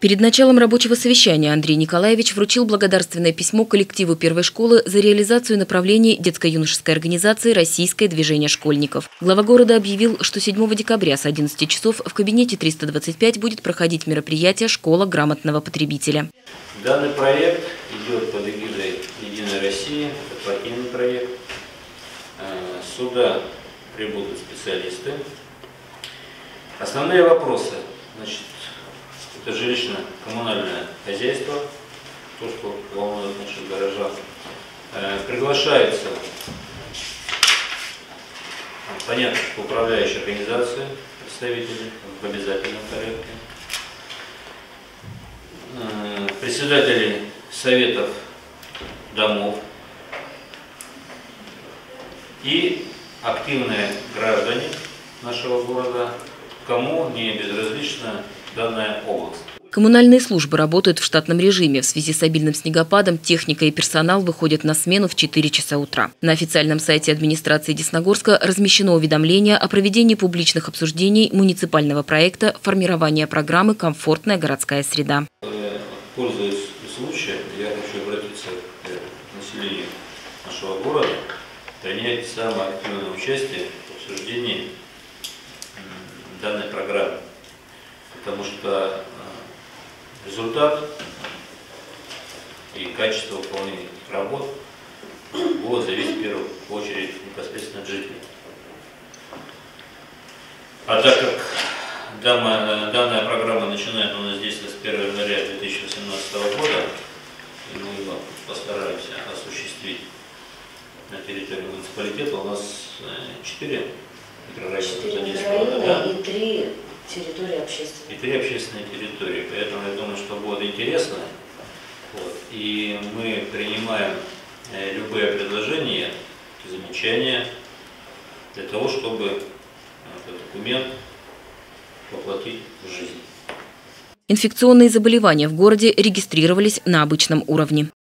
Перед началом рабочего совещания Андрей Николаевич вручил благодарственное письмо коллективу первой школы за реализацию направлений детско-юношеской организации «Российское движение школьников». Глава города объявил, что 7 декабря с 11 часов в кабинете 325 будет проходить мероприятие «Школа грамотного потребителя». Данный проект идет под эгидой «Единой России», это партийный проект. Э, сюда прибудут специалисты. Основные вопросы. Значит, это жилищно-коммунальное хозяйство, то, что волнует наших горожан. Э, приглашается, понятно, что управляющие организации, представители в обязательном порядке, э, председатели советов домов и активные граждане нашего города, кому не безразлична данная область. Коммунальные службы работают в штатном режиме. В связи с обильным снегопадом техника и персонал выходят на смену в 4 часа утра. На официальном сайте администрации Десногорска размещено уведомление о проведении публичных обсуждений муниципального проекта формирования программы «Комфортная городская среда». Пользуясь случаем, я хочу обратиться к населению нашего города, принять самое активное участие в обсуждении данной программы потому что э, результат и качество выполнения этих работ будут зависеть в первую очередь непосредственно от жителей. А так как данная, данная программа начинает у нас действовать с 1 января 2018 года, и мы его постараемся осуществить на территории муниципалитета, у нас 4 микрорайона. 4 микрорайона да? и 3 территории общественной. И три общественные территории. Поэтому я думаю, что будет интересно. Вот. И мы принимаем э, любые предложения, замечания для того, чтобы этот документ воплотить в жизнь. Инфекционные заболевания в городе регистрировались на обычном уровне.